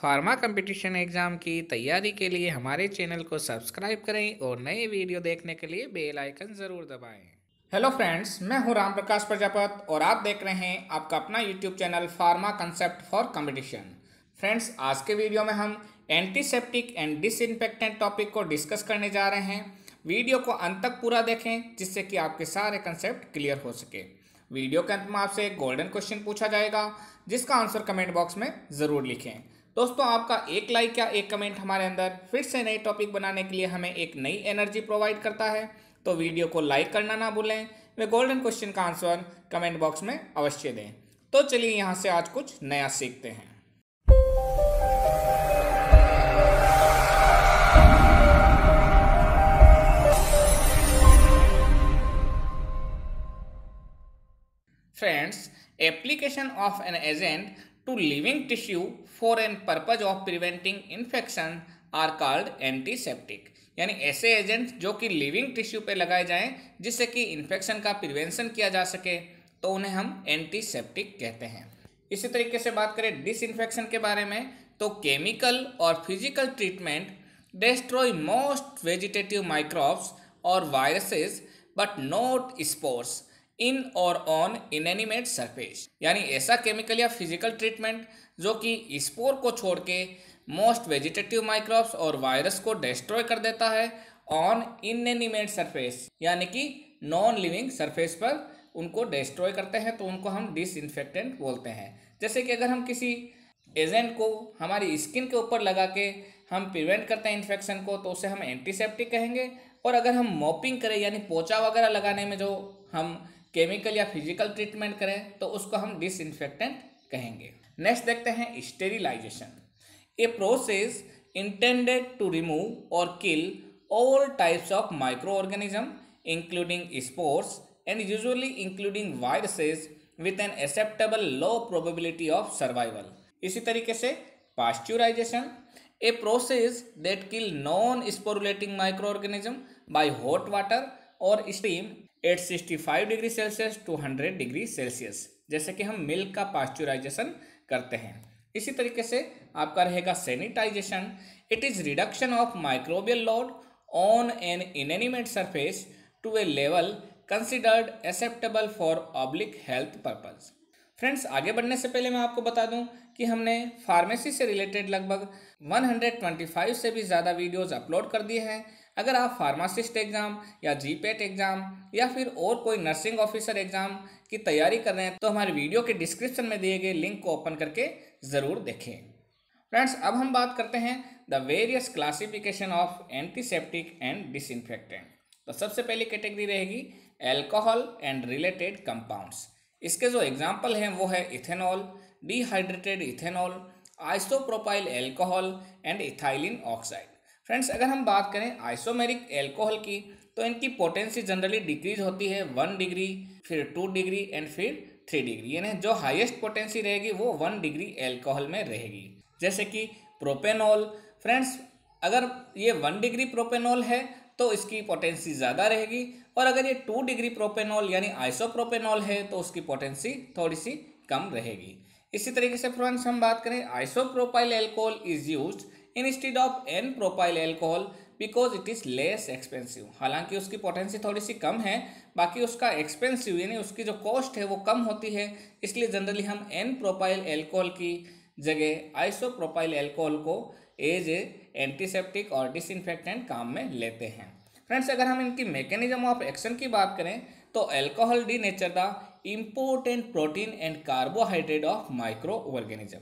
Pharma competition exam की तैयारी के लिए हमारे चैनल को सब्सक्राइब करें और नए वीडियो देखने के लिए बेल आइकन ज़रूर दबाएँ। हेलो फ्रेंड्स मैं हूँ राम प्रकाश प्रजापत और आप देख रहे हैं आपका अपना YouTube channel pharma concept for competition. Friends आज के वीडियो में हम एंटीसेप्टिक एंड डिसइनफेक्टेंट टॉपिक को डिस्कस करने जा रहे हैं। वीडियो को अंत तक पूरा देखें, जिससे कि आपके सारे कंसेप्ट क्लियर हो सके। वीडियो के अंत में आपसे एक गोल्डन क्वेश्चन पूछा जाएगा, जिसका आंसर कमेंट बॉक्स में ज़रूर लिखें। दोस्तों, आपका एक लाइक या एक कमेंट हमारे अंदर फिर से नए टॉपिक बनाने के लिए हमें एक नई एनर्जी प्रोवाइड करता है। तो वीडियो को लाइक करना ना भूलें। वे गोल्डन क्वेश्चन का आंसर कमेंट बॉक्स में अवश्य दें। तो चलिए यहाँ से आज कुछ नया सीखते हैं। Application of an agent to living tissue for an purpose of preventing infection are called antiseptic. यानी ऐसे एजेंट जो कि लिविंग टिश्यू पे लगाए जाएँ, जिससे कि इन्फेक्शन का प्रिवेंशन किया जा सके तो उन्हें हम एंटीसेप्टिक कहते हैं। इसी तरीके से बात करें डिसइंफेक्शन के बारे में तो केमिकल और physical treatment destroy most vegetative microbes और viruses but not spores in और ऑन इनएनिमेट सरफेस यानी ऐसा केमिकल या फ़िज़िकल ट्रीटमेंट जो कि स्पोर को छोड़ के मोस्ट वेजिटेटिव माइक्रोब्स और वायरस को डिस्ट्रॉय कर देता है ऑन इनएनिमेट सरफेस यानी कि नॉन लिविंग सरफेस पर उनको डिस्ट्रॉय करते हैं तो उनको हम डिसइनफेक्टेंट बोलते हैं। जैसे कि अगर हम किसी एजेंट को हमारी स्किन के ऊपर लगा के हम प्रिवेंट करते हैं इन्फेक्शन को तो उसे हम एंटीसेप्टिक कहेंगे। और अगर हम मॉपिंग करें, यानी पोचा वगैरह लगाने में जो हम केमिकल या फ़िज़िकल ट्रीटमेंट करें तो उसको हम डिस कहेंगे। नेक्स्ट देखते हैं sterilization a process intended to remove और kill all types of micro organism including spores and usually including viruses with an acceptable low probability of survival इसी तरीके से pasteurization a process that kill non sporulating micro organism by hot water और steam 865 degree Celsius, to 100 degree Celsius, जैसे कि हम milk का pasteurisation करते हैं। इसी तरीके से आपका रहेगा sanitization. It is reduction of microbial load on an inanimate surface to a level considered acceptable for public health purpose friends आगे बढ़ने से पहले मैं आपको बता दूँ कि हमने फार्मेसी से रिलेटेड लगभग 125 से भी ज़्यादा वीडियोस अपलोड कर दिए हैं। अगर आप फार्मासिस्ट एग्ज़ाम या जीपेट एग्ज़ाम या फिर और कोई नर्सिंग ऑफिसर एग्ज़ाम की तैयारी कर रहे हैं तो हमारे वीडियो के डिस्क्रिप्शन में दिए गए लिंक को ओपन करके ज़रूर देखें। फ्रेंड्स अब हम बात करते हैं the various classification of antiseptic and disinfectant तो सबसे पहली कैटेगरी रहेगी एल्कोहल एंड रिलेटेड कंपाउंड्स इसके जो एग्ज़ाम्पल हैं, वो है ethanol dehydrated ethanol isopropyl alcohol and ethylene oxide friends, अगर हम बात करें आइसोमेरिक एल्कोहल की तो इनकी पोटेंसी जनरली डिक्रीज होती है वन डिग्री फिर टू डिग्री एंड फिर थ्री डिग्री यानी जो हाईएस्ट पोटेंसी रहेगी, वो वन डिग्री एल्कोहल में रहेगी। जैसे कि प्रोपेनॉल फ्रेंड्स, अगर ये वन डिग्री प्रोपेनॉल है तो इसकी पोटेंसी ज़्यादा रहेगी, और अगर ये टू डिग्री प्रोपेनॉल यानी आइसोप्रोपेनॉल है तो उसकी पोटेंसी थोड़ी सी कम रहेगी। इसी तरीके से फ्रेंड्स, हम बात करें isopropyl alcohol is used instead of N propyl alcohol because it is less expensive हालाँकि उसकी पोटेंसी थोड़ी सी कम है, बाकी उसका एक्सपेंसिव यानी उसकी जो कॉस्ट है, वो कम होती है। इसलिए जनरली हम एन प्रोपाइल एल्कोहल की जगह आइसो प्रोपाइल एल्कोहल को एज ए एंटीसेप्टिक और डिसइनफेक्टेंट काम में लेते हैं। फ्रेंड्स अगर हम इनकी मैकेनिज्म ऑफ़ एक्शन की बात करें तो alcohol denature the important protein and carbohydrate of micro organism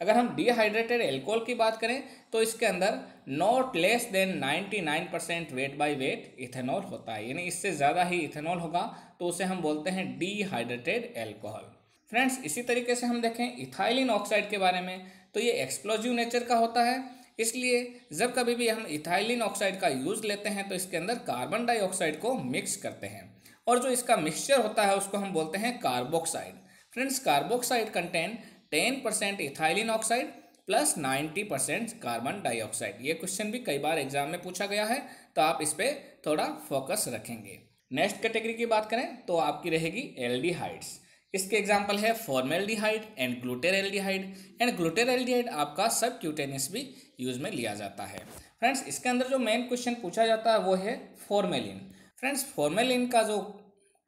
अगर हम डिहाइड्रेटेड एल्कोहल की बात करें तो इसके अंदर not less than 99 percent weight by weight ethanol होता है। यानी इससे ज़्यादा ही इथेनॉल होगा तो उसे हम बोलते हैं डिहाइड्रेटेड एल्कोहल फ्रेंड्स इसी तरीके से हम देखें इथाइलिन ऑक्साइड के बारे में। तो ये एक्सप्लोजिव नेचर का होता है। इसलिए जब कभी भी हम इथाइलिन ऑक्साइड का यूज़ लेते हैं तो इसके अंदर कार्बन डाइऑक्साइड को मिक्स करते हैं। और जो इसका मिक्सचर होता है, उसको हम बोलते हैं carboxide friends carboxide content ten percent ethylene oxide plus ninety percent carbon dioxide ये क्वेश्चन भी कई बार एग्ज़ाम में पूछा गया है तो आप इस पर थोड़ा फोकस रखेंगे। नेक्स्ट कैटेगरी की बात करें तो आपकी रहेगी एल्डिहाइड्स इसके एग्ज़ाम्पल है formaldehyde and gluter glutaraldehyde and gluter glutaraldehyde आपका सब क्यूटेनियस भी यूज़ में लिया जाता है। फ्रेंड्स इसके अंदर जो मेन क्वेश्चन पूछा जाता है, वो है फॉर्मेलिन फ्रेंड्स फॉर्मेलिन का जो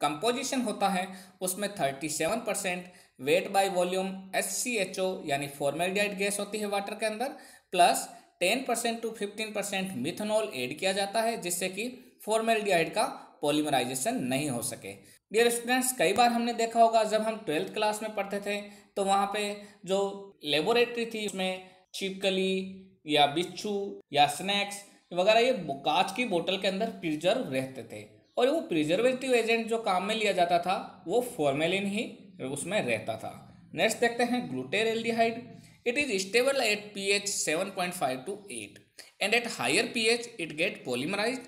कंपोजिशन होता है, उसमें thirty seven percent weight by volume H यानी फॉर्मेल्डिहाइड गैस होती है वाटर के अंदर, plus ten percent to fifteen percent methanol add किया जाता है, जिससे कि फॉर्मेल्डिहाइड का पॉलीमराइजेशन नहीं हो सके। डियर स्टूडेंट्स कई बार हमने देखा होगा, जब हम ट्वेल्थ क्लास में पढ़ते थे तो वहाँ पे जो लेबोरेटरी थी, उसमें छिपकली या बिच्छू या स्नैक्स वगैरह, ये कांच की बोतल के अंदर प्रिजर्व रहते थे। और वो प्रिजर्वेटिव एजेंट जो काम में लिया जाता था, वो फॉर्मेलिन ही उसमें रहता था। नेक्स्ट देखते हैं gluter aldehyde it is stable at P H seven point five to eight and at higher P H it get polymerise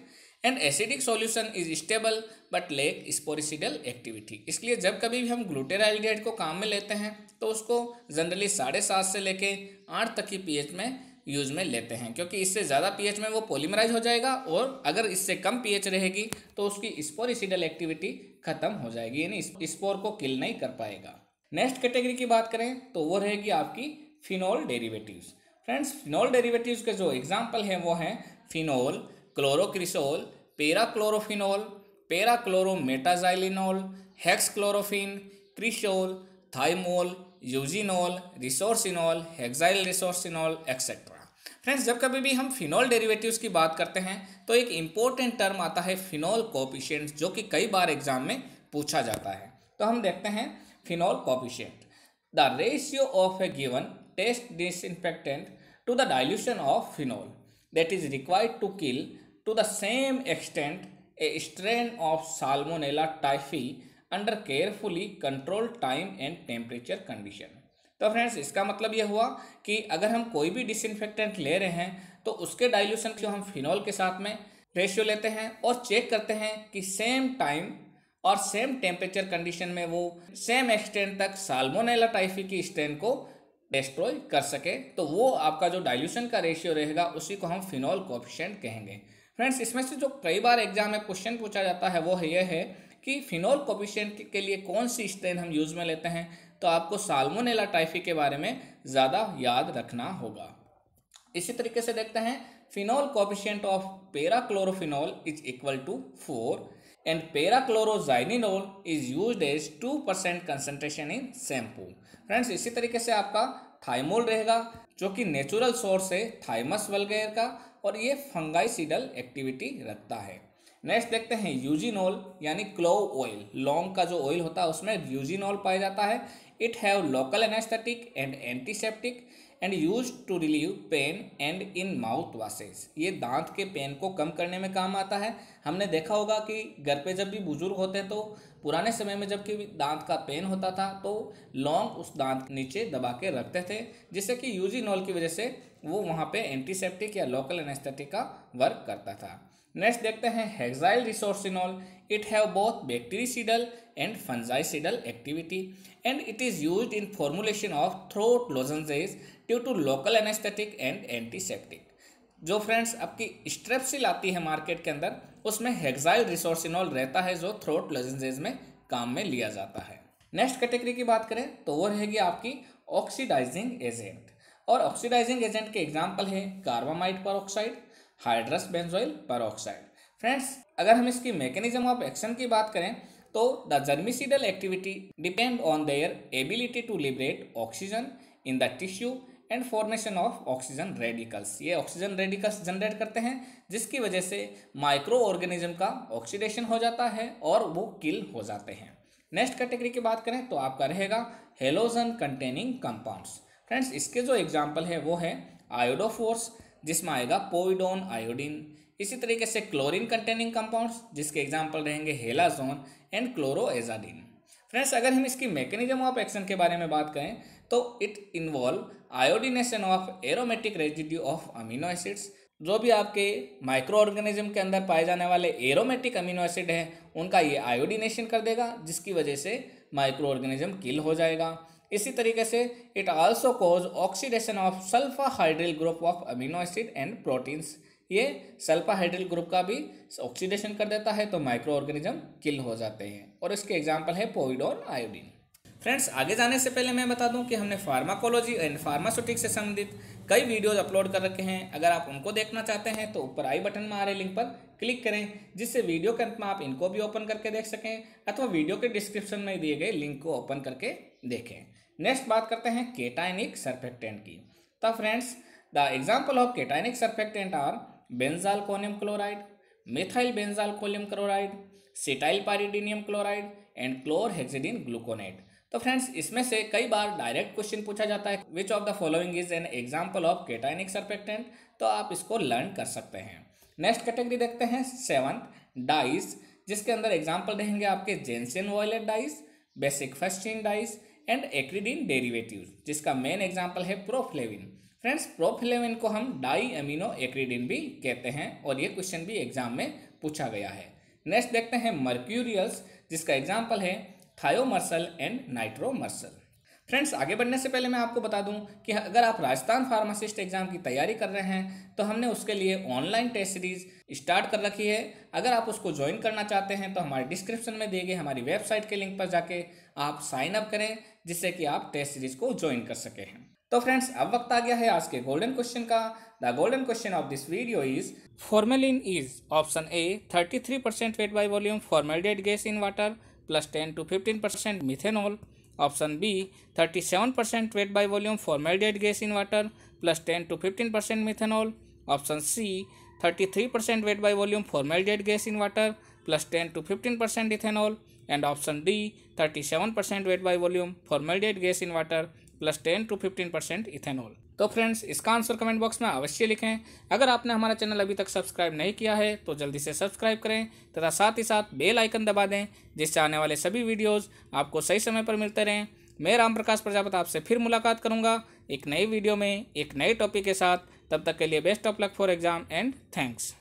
and acidic solution is stable but lack sporicidal activity इसलिए जब कभी भी हम ग्लूटेराइल्डिहाइड को काम में लेते हैं तो उसको जनरली साढ़े सात से लेके आठ तक की पीएच में यूज़ में लेते हैं, क्योंकि इससे ज़्यादा पीएच में वो पोलीमराइज हो जाएगा और अगर इससे कम पीएच रहेगी तो उसकी स्पोरिसिडल एक्टिविटी खत्म हो जाएगी, यानी स्पोर को किल नहीं कर पाएगा। नेक्स्ट कैटेगरी की बात करें तो वो रहेगी आपकी phenol derivatives friends phenol derivatives के जो एग्ज़ाम्पल हैं, वो हैं phenol chlorocresol parachlorophenol hexachlorophene cresol thymol eugenol resorcinol hexyl resorcinol etcetera friends जब कभी भी हम फिनोल डेरिवेटिव्स की बात करते हैं तो एक इंपॉर्टेंट टर्म आता है फिनोल कोपिशियंट जो कि कई बार एग्ज़ाम में पूछा जाता है। तो हम देखते हैं phenol coefficient the ratio of a given test disinfectant to the dilution of phenol that is required to kill to the same extent a strain of salmonella typhi under carefully control time and temperature condition तो friends इसका मतलब यह हुआ कि अगर हम कोई भी डिसइंफेक्टेंट ले रहे हैं तो उसके डाइल्यूशन जो हम फिनॉल के साथ में रेशियो लेते हैं और चेक करते हैं कि सेम टाइम और सेम टेम्परेचर कंडीशन में वो सेम एक्सटेंट तक साल्मोनेला टाइफी की स्ट्रेन को डिस्ट्रॉय कर सके तो वो आपका जो डाइल्यूशन का रेशियो रहेगा, उसी को हम फिनॉल कोफिशेंट कहेंगे। फ्रेंड्स इसमें से जो कई बार एग्ज़ाम में क्वेश्चन पूछा जाता है, वो यह है कि फिनोल कोफिशेंट के लिए कौन सी स्ट्रेन हम यूज़ में लेते हैं तो आपको साल्मोनेला टाइफी के बारे में ज़्यादा याद रखना होगा। इसी तरीके से देखते हैं phenol coefficient of parachlorophenol is equal to four and parachloroxylenol is use as two percent concentration in shampoo friends इसी तरीके से आपका थाइमोल रहेगा, जो कि नेचुरल सोर्स है थाइमस वलगेयर का, और ये फंगाइसिडल एक्टिविटी रखता है। नेक्स्ट देखते हैं यूजिनोल यानी क्लोव ऑयल लौंग का जो ऑयल होता है, उसमें यूजिनोल पाया जाता है. It have local anaesthetic and antiseptic and use to relieve pain and in mouth washes ये दांत के पेन को कम करने में काम आता है. हमने देखा होगा कि घर पे जब भी बुज़ुर्ग होते हैं तो पुराने समय में जब कि दांत का पेन होता था तो लौंग उस दांत नीचे दबा के रखते थे, जिससे कि यूजिनॉल की वजह से वो वहाँ पे एंटीसेप्टिक या लोकल एनेस्थेटिक का वर्क करता था। नेक्स्ट देखते हैं hexyl resorcinol it have both bactericidal and fungicidal activity and it is use in formulation of throat lozenges due to local anaesthetic and antiseptic जो फ्रेंड्स आपकी स्ट्रेप्सिल आती है मार्केट के अंदर, उसमें हेक्साइल रिसोर्सिनॉल रहता है जो थ्रोट लोजेंजेज में काम में लिया जाता है। नेक्स्ट कैटेगरी की बात करें तो वो रहेगी आपकी ऑक्सीडाइजिंग एजेंट और ऑक्सीडाइजिंग एजेंट के एग्ज़ाम्पल है carbamide per hydrous benzoyl per friends अगर हम इसकी मैकेनिज्म ऑफ़ एक्शन की बात करें तो the germicidal activity depend on their ability to liberate oxygen in the tissue and formation of oxygen radicals ये ऑक्सीजन रेडिकल्स जनरेट करते हैं, जिसकी वजह से माइक्रो ऑर्गेनिज्म का ऑक्सीडेशन हो जाता है और वो किल हो जाते हैं. नेक्स्ट कैटेगरी की बात करें तो आपका रहेगा हेलोजन कंटेनिंग कंपाउंड्स फ्रेंड्स इसके जो एग्ज़ाम्पल है, वो है आयोडोफोर्स जिसमें आएगा पोइडोन आयोडीन इसी तरीके से क्लोरीन कंटेनिंग कंपाउंड्स जिसके एग्ज़ाम्पल रहेंगे हेलाजोन एंड क्लोरोएजाडीन फ्रेंड्स अगर हम इसकी मैकेनिज्म ऑफ़ एक्शन के बारे में बात करें तो it involve iodination of aromatic residue of amino acids जो भी आपके माइक्रो ऑर्गेनिज्म के अंदर पाए जाने वाले एरोमेटिक अमीनो एसिड हैं, उनका ये आयोडीनेशन कर देगा, जिसकी वजह से माइक्रो ऑर्गेनिज्म किल हो जाएगा। इसी तरीके से it also cause oxidation of sulfhydryl group of amino acid and proteins ये सल्फाहाइड्रिल ग्रुप का भी ऑक्सीडेशन कर देता है तो माइक्रो ऑर्गेनिज्म किल हो जाते हैं। और इसके एग्ज़ाम्पल है पोविडोन आयोडीन फ्रेंड्स आगे जाने से पहले मैं बता दूँ कि हमने फार्माकोलॉजी एंड फार्मास्यूटिक्स से संबंधित कई वीडियोज़ अपलोड कर रखे हैं। अगर आप उनको देखना चाहते हैं तो ऊपर आई बटन में आ रहे लिंक पर क्लिक करें, जिससे वीडियो के अंत में आप इनको भी ओपन करके देख सकें, अथवा वीडियो के डिस्क्रिप्शन में दिए गए लिंक को ओपन करके देखें। नेक्स्ट बात करते हैं केटाइनिक सरफेक्टेंट की। तो friends, the example of cationic surfactant are benzalkonium chloride methyl benzalkonium chloride cetyl pyridinium chloride, and chlorhexidine gluconate. तो फ्रेंड्स इसमें से कई बार डायरेक्ट क्वेश्चन पूछा जाता है which of the following is an example of cationic surfactant तो आप इसको लर्न कर सकते हैं। नेक्स्ट कैटेगरी देखते हैं सेवंथ डाइस जिसके अंदर एग्ज़ाम्पल रहेंगे आपके gentian violet dyes basic fuchsin dyes and acridine derivative जिसका मेन एग्ज़ाम्पल है प्रोफ्लेविन फ्रेंड्स प्रोफ्लेविन को हम डाई अमीनो एक्रीडिन भी कहते हैं, और ये क्वेश्चन भी एग्ज़ाम में पूछा गया है। नेक्स्ट देखते हैं मर्क्यूरियल्स जिसका एग्ज़ाम्पल है थायोमर्सल एंड नाइट्रोमर्सल। फ्रेंड्स, आगे बढ़ने से पहले मैं आपको बता दूँ कि अगर आप राजस्थान फार्मासिस्ट एग्ज़ाम की तैयारी कर रहे हैं तो हमने उसके लिए ऑनलाइन टेस्ट सीरीज़ स्टार्ट कर रखी है। अगर आप उसको ज्वाइन करना चाहते हैं तो हमारे डिस्क्रिप्शन में दिए गए हमारी वेबसाइट के लिंक पर जाके आप साइन अप करें, जिससे कि आप टेस्ट सीरीज़ को ज्वाइन कर सके हैं। तो फ्रेंड्स, अब वक्त आ गया है आज के गोल्डन क्वेश्चन का। The golden question of this video is formalin is option A thirty three percent weight by volume formaldehyde gas in water plus 10 to 15 percent methanol. Option B 37 percent weight by volume formaldehyde gas in water plus 10 to 15 percent methanol. Option C 33 percent weight by volume formaldehyde gas in water plus 10 to 15 percent ethanol. And option D 37 percent weight by volume formaldehyde gas in water plus 10 to 15 percent ethanol. तो friends, इसका answer comment box में अवश्य लिखें। अगर आपने हमारा channel अभी तक सब्सक्राइब नहीं किया है तो जल्दी से सब्सक्राइब करें तथा साथ ही साथ बेल आइकन दबा दें, जिससे आने वाले सभी वीडियोज़ आपको सही समय पर मिलते रहें। मैं राम प्रकाश प्रजापत आपसे फिर मुलाकात करूँगा एक नई वीडियो में, एक नए टॉपिक के साथ। तब तक के लिए best of luck for exam and thanks